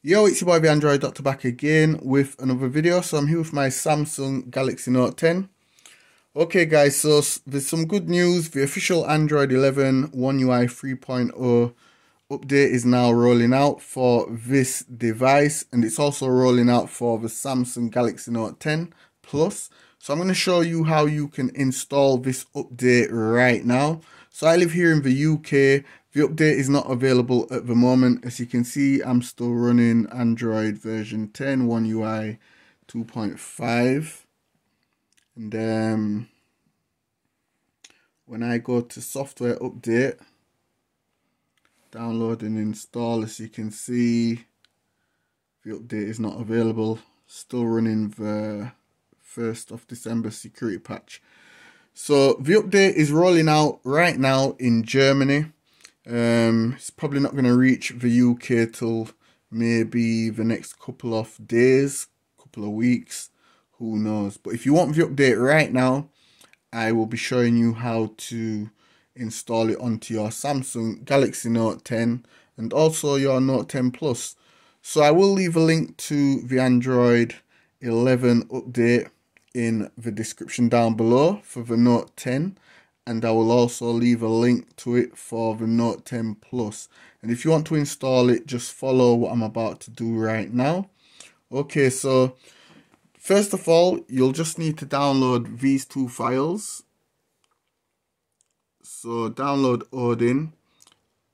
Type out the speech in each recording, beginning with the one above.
Yo, it's your boy the Android Doctor back again with another video. So I'm here with my Samsung Galaxy Note 10. Okay guys, so there's some good news. The official Android 11 One UI 3.0 update is now rolling out for this device and it's also rolling out for the Samsung Galaxy Note 10 Plus. So I'm going to show you how you can install this update right now. So I live here in the UK. The update is not available at the moment. As you can see, I'm still running Android version 10, One UI 2.5. And um, when I go to software update, download and install, as you can see, the update is not available. Still running the 1st of December security patch. So the update is rolling out right now in Germany. Um, it's probably not going to reach the UK till maybe the next couple of days, couple of weeks, who knows. But if you want the update right now, I will be showing you how to install it onto your Samsung Galaxy Note 10 and also your Note 10 Plus. So I will leave a link to the Android 11 update in the description down below for the Note 10 and I will also leave a link to it for the Note 10 Plus. And if you want to install it, just follow what I'm about to do right now. Okay, so first of all, you'll just need to download these two files. So download Odin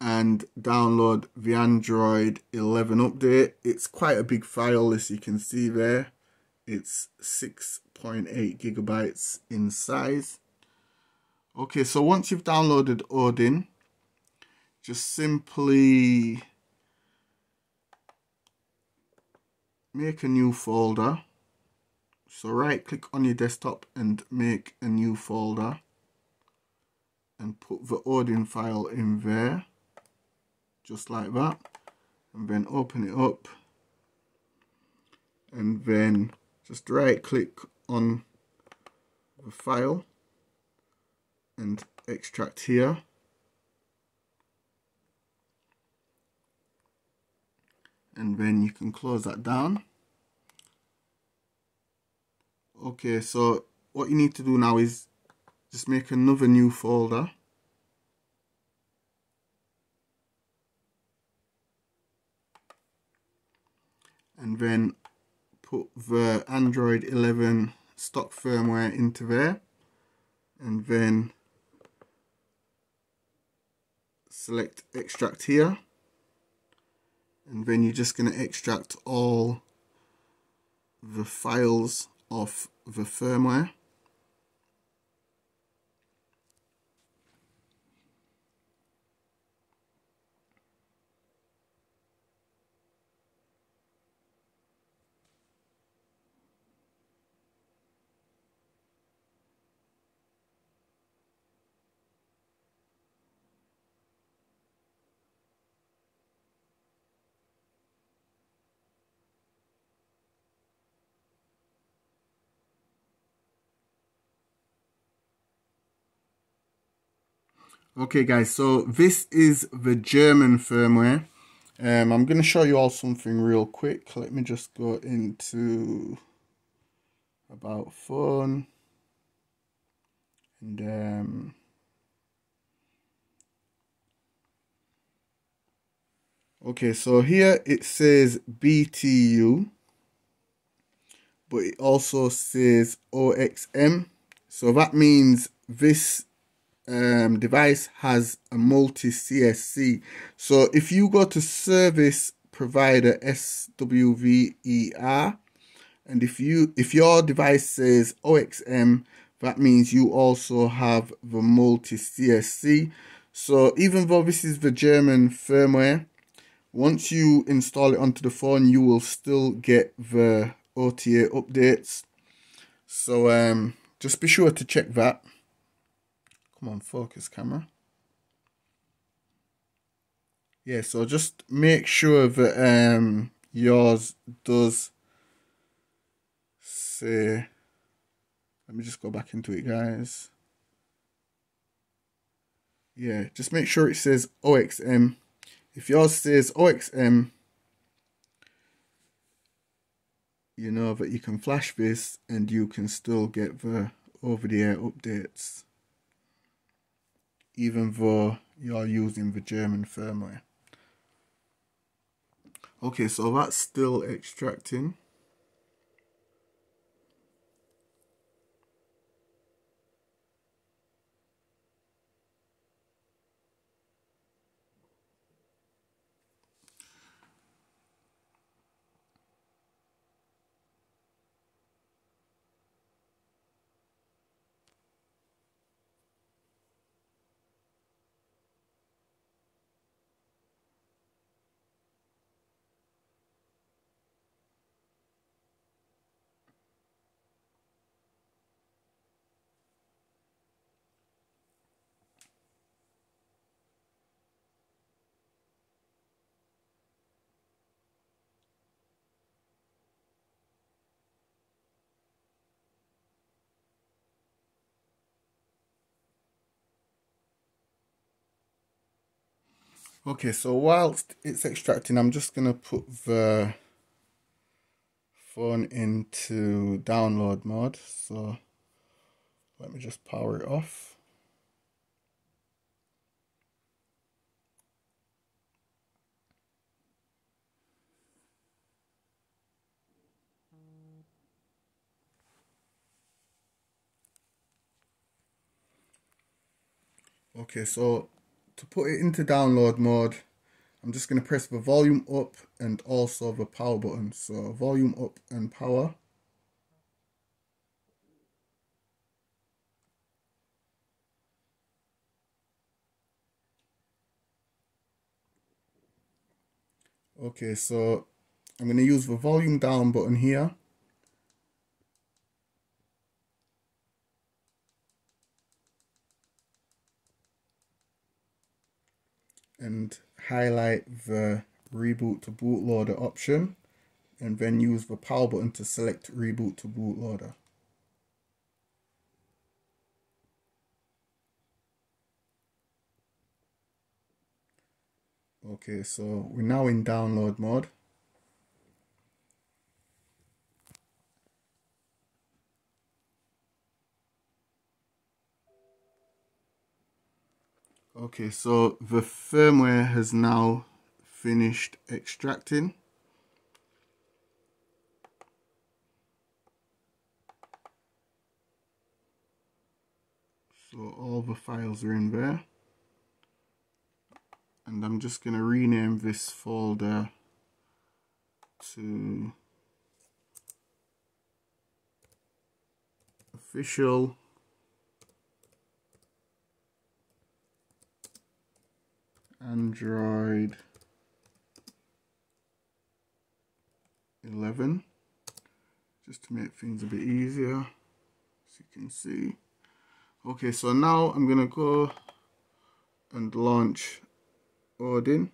and download the Android 11 update. It's quite a big file as you can see there. It's 6.8 gigabytes in size Okay, so once you've downloaded Odin, just simply make a new folder. So right click on your desktop and make a new folder and put the Odin file in there, just like that. And then open it up and then just right click on the file and extract here. And then you can close that down. Okay, so what you need to do now is just make another new folder. And then put the Android 11 stock firmware into there. And then select extract here. And then you're just going to extract all the files of the firmware Okay guys, so this is the German firmware. Um, I'm going to show you all something real quick. Let me just go into about phone. And um, okay, so here it says BTU, but it also says OXM. So that means this um, device has a multi CSC. So if you go to service provider SWVER, and if you if your device says OXM, that means you also have the multi CSC. So even though this is the German firmware, once you install it onto the phone, you will still get the OTA updates. So um, just be sure to check that. Come on, focus camera. Yeah, so just make sure that um yours does say let me just go back into it guys. Yeah, just make sure it says OXM. If yours says OXM, you know that you can flash this and you can still get the over-the-air updates even though you're using the German firmware. Okay, so that's still extracting. Okay, so whilst it's extracting, I'm just going to put the phone into download mode. So let me just power it off. Okay, so to put it into download mode, I'm just going to press the volume up and also the power button. So volume up and power. Okay, so I'm going to use the volume down button here. And highlight the reboot to bootloader option and then use the power button to select reboot to bootloader. Okay, so we're now in download mode. Okay, so the firmware has now finished extracting. So all the files are in there. And I'm just going to rename this folder to official Android 11 just to make things a bit easier as you can see. Okay so now I'm gonna go and launch Odin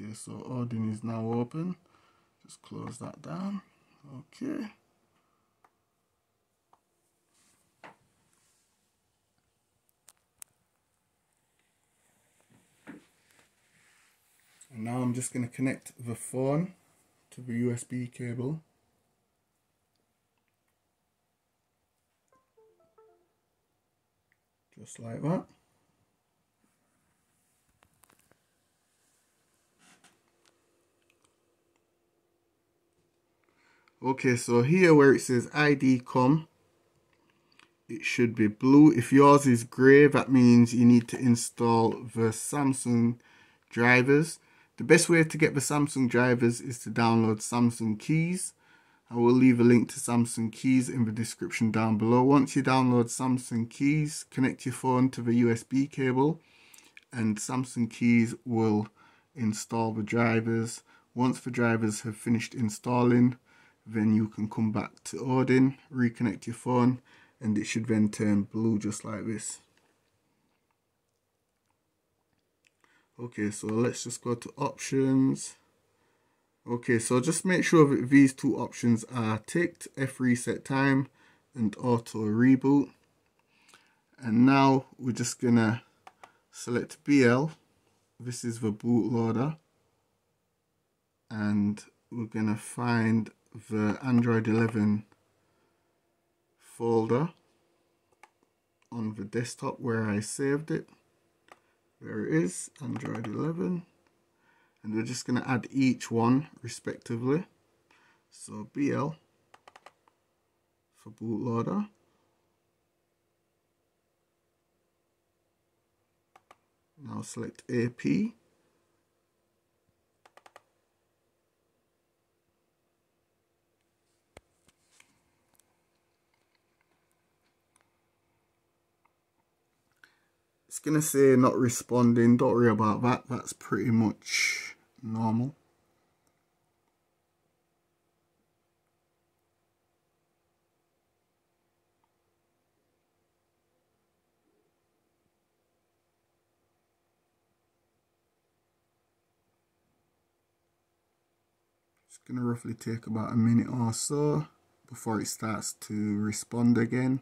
okay so Odin is now open. Just close that down. Okay. And now I'm just going to connect the phone to the USB cable. Just like that Okay, so here where it says ID com, it should be blue. If yours is grey, that means you need to install the Samsung drivers. The best way to get the Samsung drivers is to download Samsung Kies. I will leave a link to Samsung Kies in the description down below. Once you download Samsung Kies, connect your phone to the USB cable and Samsung Kies will install the drivers. Once the drivers have finished installing, then you can come back to Odin, reconnect your phone, and it should then turn blue just like this. Okay, so let's just go to options. Okay, so just make sure that these two options are ticked, F reset time and auto reboot. And now we're just gonna select BL. This is the bootloader. And we're gonna find the Android 11 folder on the desktop where I saved it. There it is, Android 11. And we're just going to add each one respectively. So BL for bootloader. Now select AP. Going to say not responding. Don't worry about that. That's pretty much normal. It's to roughly take about a minute or so before it starts to respond again.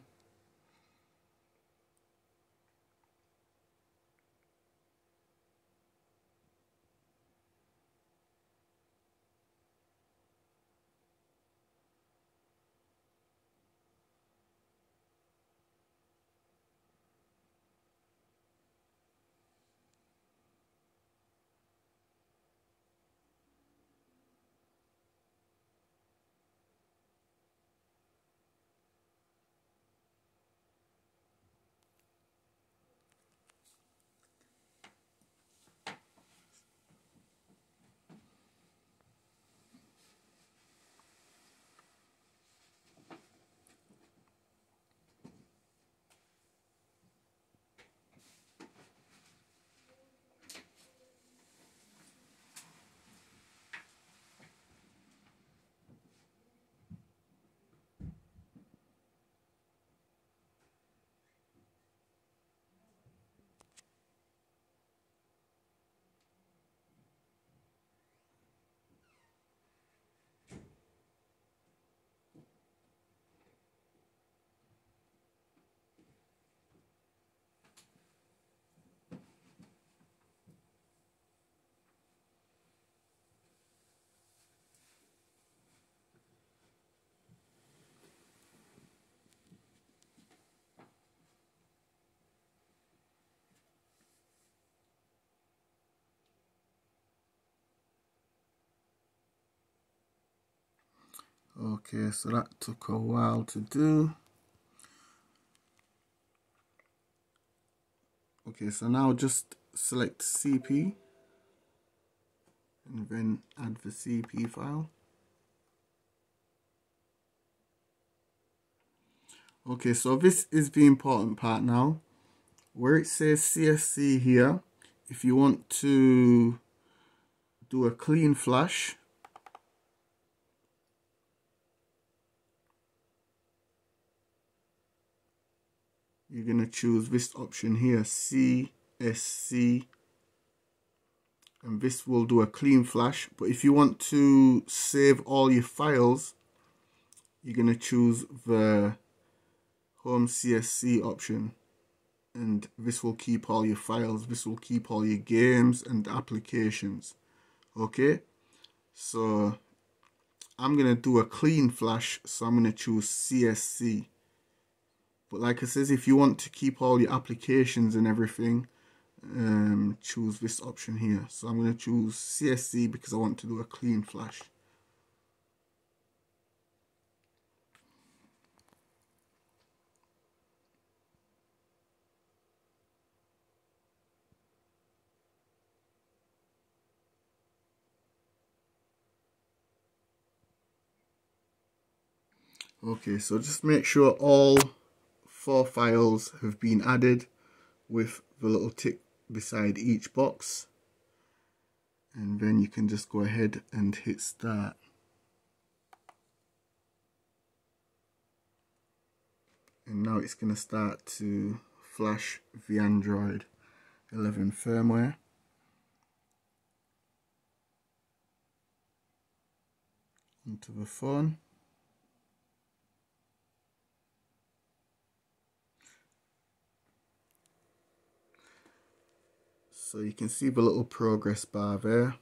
Okay, so that took a while to do. Okay, so now just select CP and then add the CP file. Okay, so this is the important part now. Where it says CSC here, if you want to do a clean flash, you're going to choose this option here CSC and this will do a clean flash but if you want to save all your files you're going to choose the home CSC option. And this will keep all your files this will keep all your games and applications. Okay? So I'm going to do a clean flash so I'm going to choose CSC but like I says, if you want to keep all your applications and everything, um, choose this option here. So I'm going to choose CSC because I want to do a clean flash. Okay, so just make sure all four files have been added with the little tick beside each box. And then you can just go ahead and hit start. And now it's going to start to flash the Android 11 firmware. Onto the phone So you can see the little progress bar there.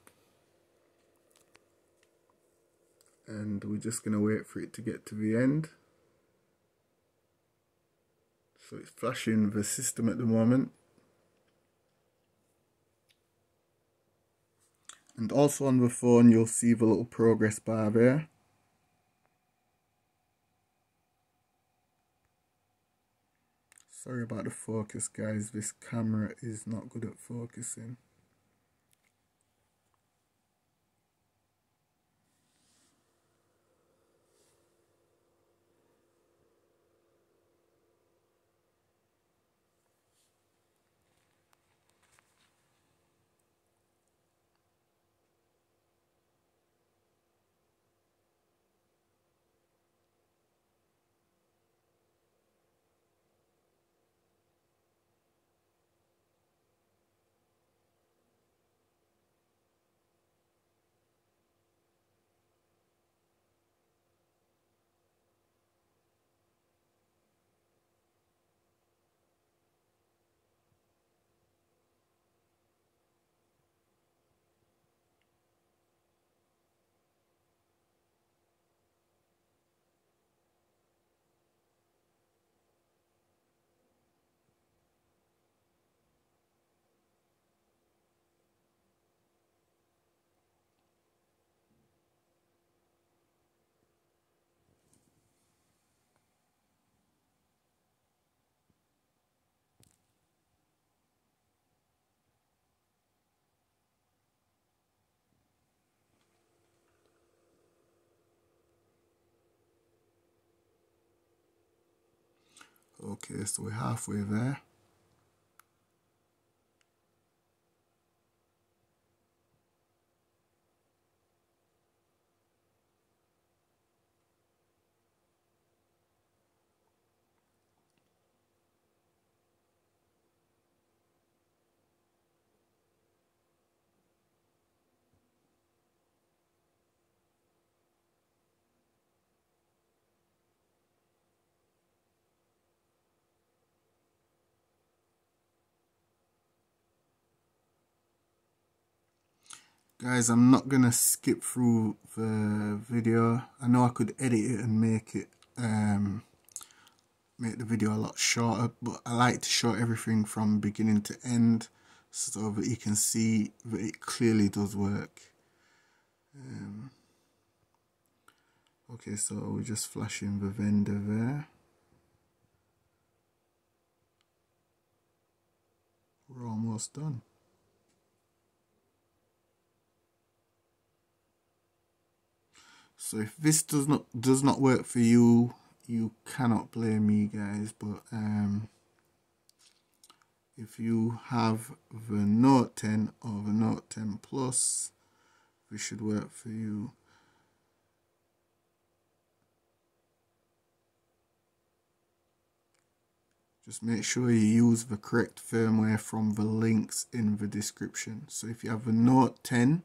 And we're just going to wait for it to get to the end. So it's flashing the system at the moment. And also on the phone you'll see the little progress bar there. Sorry about the focus guys, this camera is not good at focusing. Okay, so we're halfway there. Guys, I'm not to skip through the video. I know I could edit it and make it um, make the video a lot shorter, but I like to show everything from beginning to end so that you can see that it clearly does work. Um, okay, so we're just flashing the vendor there. We're almost done. So if this does not does not work for you, you cannot blame me guys, but um if you have the Note 10 or the Note 10 Plus, this should work for you. Just make sure you use the correct firmware from the links in the description. So if you have the Note 10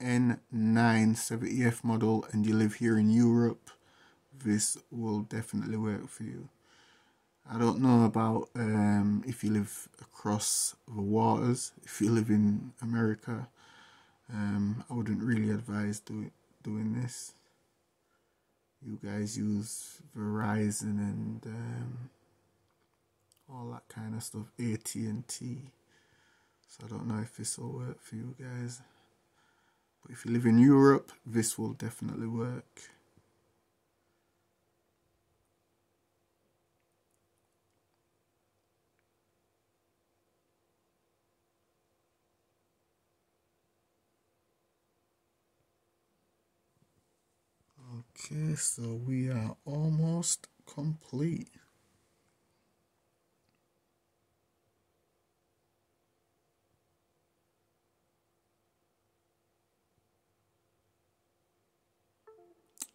N970F model and you live here in Europe, this will definitely work for you. I don't know about um, if you live across the waters, if you live in America, um, I wouldn't really advise do, doing this. You guys use Verizon and um, all that kind of stuff, AT&T. So I don't know if this will work for you guys. But if you live in Europe, this will definitely work. Okay, so we are almost complete.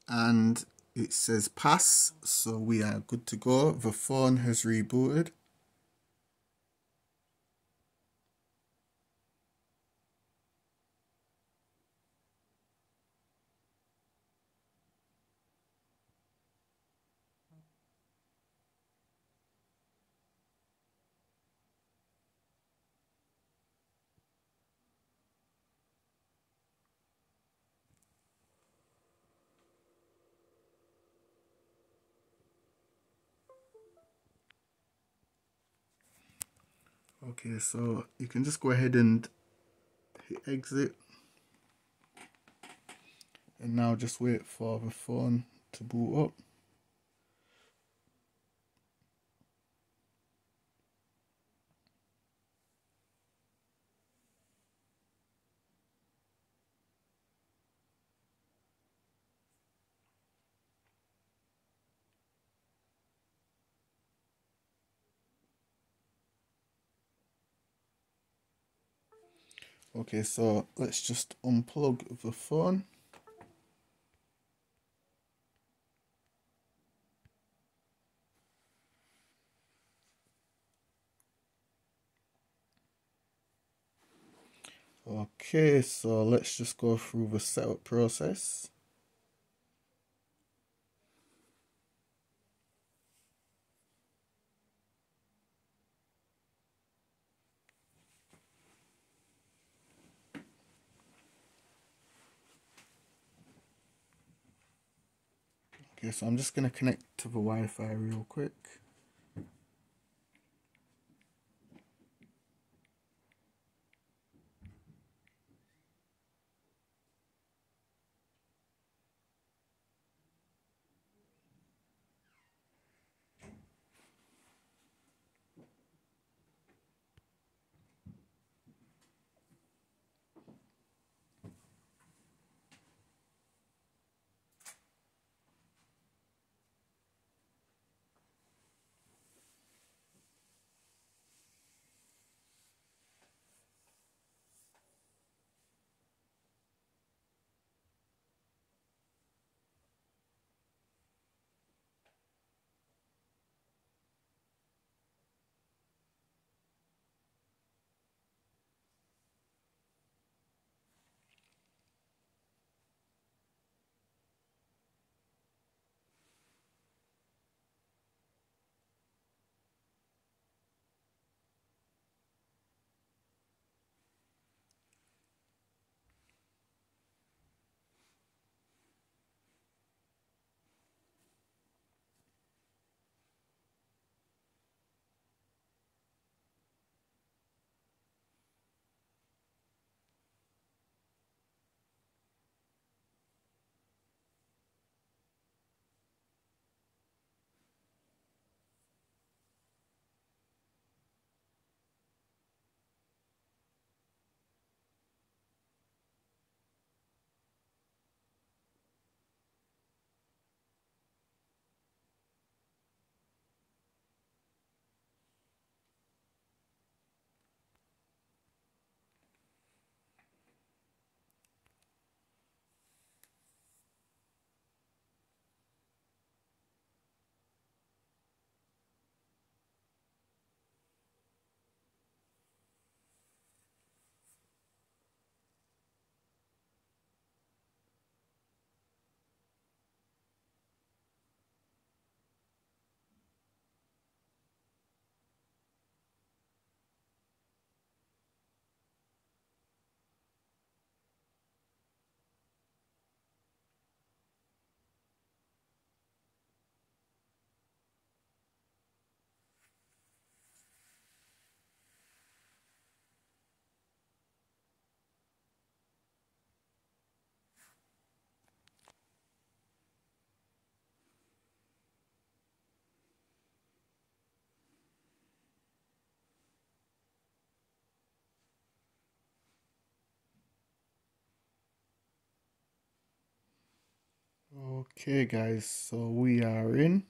And it says pass. So we are good to go. The phone has rebooted Okay, so you can just go ahead and hit exit. And now just wait for the phone to boot up. Okay, so let's just unplug the phone. Okay, so let's just go through the setup process. So I'm just going to connect to the Wi-Fi real quick. Okay guys, so we are in.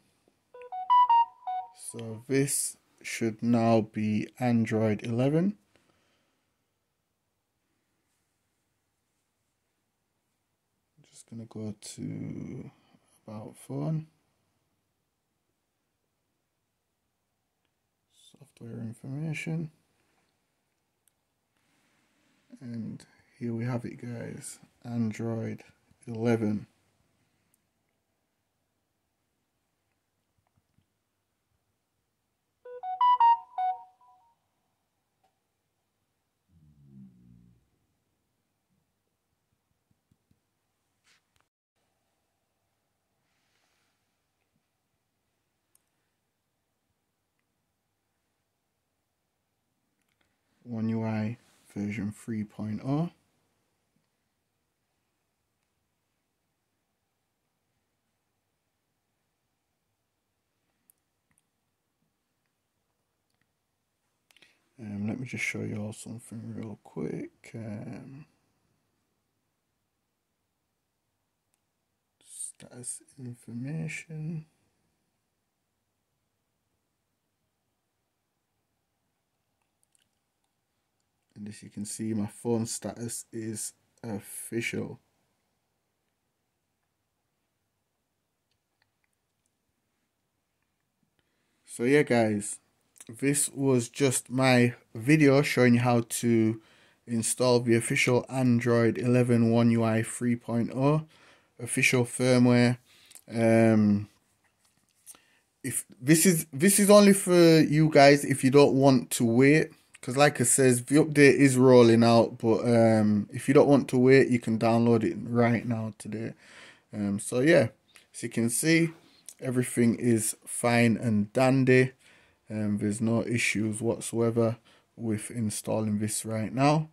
So this should now be Android 11. I'm just gonna go to about phone. Software information. And here we have it guys, Android 11. 3.0. Um, let me just show you all something real quick. Um, status information. And as you can see, my phone status is official. So yeah guys, this was just my video showing you how to install the official Android 11 One UI 3.0 official firmware. Um, if this is this is only for you guys if you don't want to wait because like I says the update is rolling out but um if you don't want to wait you can download it right now today um so yeah as you can see everything is fine and dandy um, there's no issues whatsoever with installing this right now.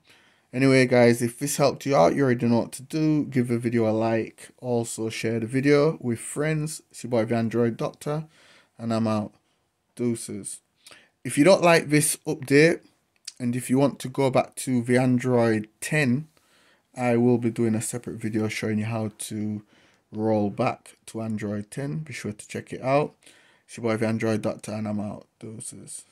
Anyway, guys, if this helped you out, you already know what to do. Give the video a like. Also, share the video with friends. It's your boy, the Android Doctor, and I'm out. Deuces. If you don't like this update, and if you want to go back to the Android 10, I will be doing a separate video showing you how to roll back to Android 10. Be sure to check it out. It's your boy, the Android Doctor, and I'm out. Deuces.